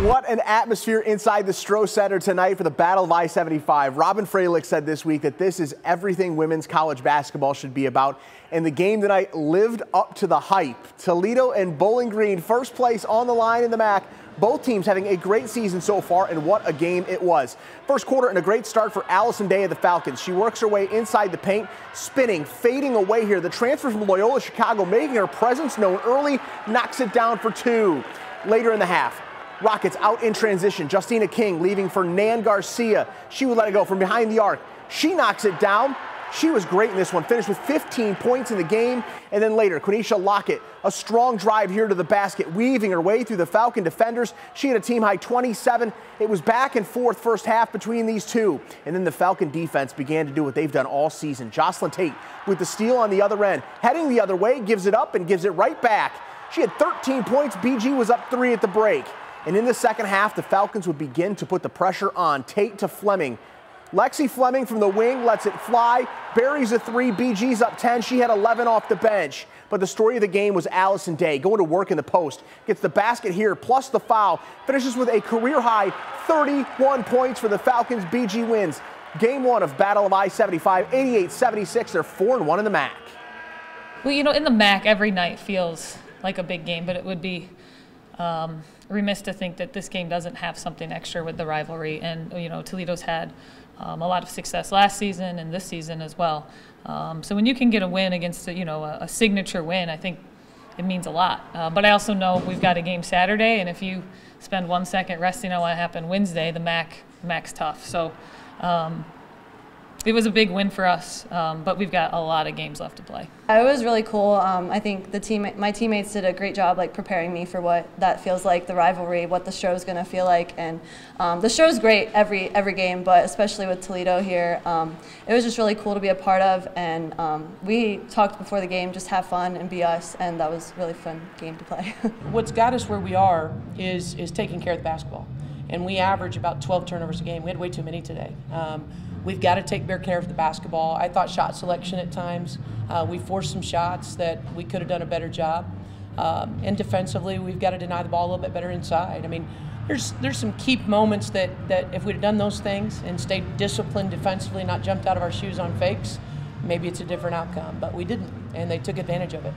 What an atmosphere inside the Stroh Center tonight for the Battle of I-75. Robyn Fralick said this week that this is everything women's college basketball should be about. And the game tonight lived up to the hype. Toledo and Bowling Green, first place on the line in the MAC. Both teams having a great season so far, and what a game it was. First quarter and a great start for Allison Day of the Falcons. She works her way inside the paint, spinning, fading away here. The transfer from Loyola Chicago, making her presence known early, knocks it down for two. Later in the half, Rockets out in transition. Justina King leaving for Nan Garcia. She would let it go from behind the arc. She knocks it down. She was great in this one, finished with 15 points in the game. And then later, Quinesha Lockett, a strong drive here to the basket, weaving her way through the Falcon defenders. She had a team high 27. It was back and forth first half between these two. And then the Falcon defense began to do what they've done all season. Jocelyn Tate with the steal on the other end, heading the other way, gives it up and gives it right back. She had 13 points. BG was up three at the break. And in the second half, the Falcons would begin to put the pressure on. Tate to Fleming. Lexi Fleming from the wing lets it fly, buries a three, BG's up 10. She had 11 off the bench. But the story of the game was Allison Day going to work in the post. Gets the basket here, plus the foul. Finishes with a career high 31 points for the Falcons. BG wins. Game one of Battle of I-75, 88-76. They're 4 and 1 in the MAC. Well, you know, in the MAC, every night feels like a big game, but it would be um, remiss to think that this game doesn't have something extra with the rivalry. And, you know, Toledo's had um, a lot of success last season and this season as well. Um, so when you can get a win against, a, you know, a, a, signature win, I think it means a lot. Uh, but I also know we've got a game Saturday, and if you spend one second resting on what happened Wednesday, the MAC, MAC's tough. So um, it was a big win for us, um, but we've got a lot of games left to play. It was really cool. Um, I think the team, my teammates did a great job like preparing me for what that feels like, the rivalry, what the show is going to feel like, and um, the is great every every game, but especially with Toledo here, um, it was just really cool to be a part of. And um, we talked before the game, just have fun and be us, and that was really fun game to play. What's got us where we are is is taking care of the basketball, and we average about 12 turnovers a game. We had way too many today. Um, We've got to take better care of the basketball. I thought shot selection at times, uh, we forced some shots that we could have done a better job. Um, and defensively, we've got to deny the ball a little bit better inside. I mean, there's there's some key moments that, that if we'd have done those things and stayed disciplined defensively, not jumped out of our shoes on fakes, maybe it's a different outcome. But we didn't, and they took advantage of it.